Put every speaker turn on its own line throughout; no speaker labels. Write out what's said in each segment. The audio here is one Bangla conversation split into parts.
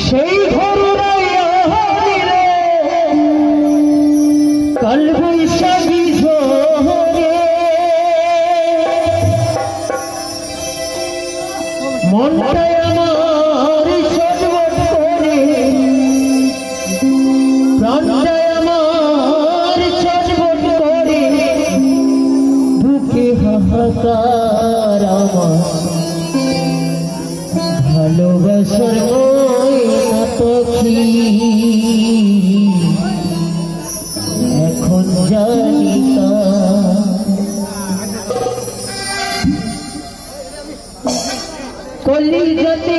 সেই ভালোবাসার ময়না পাখি এখন জানি কলি যাতে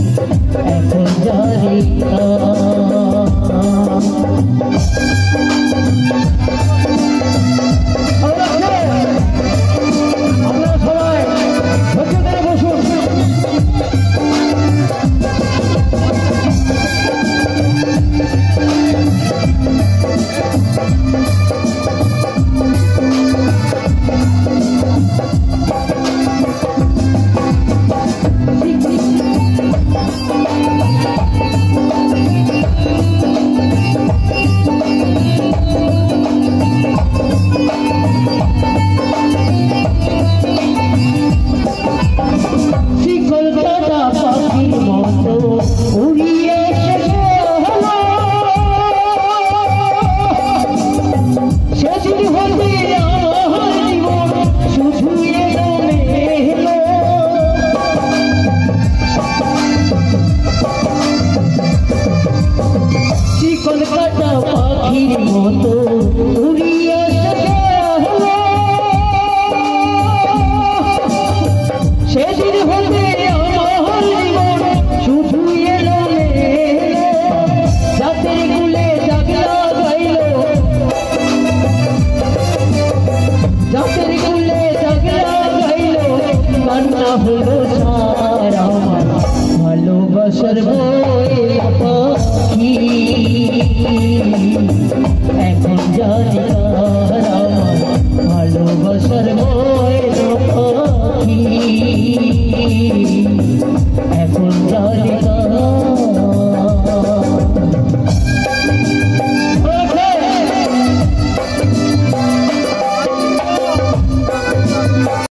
শুধু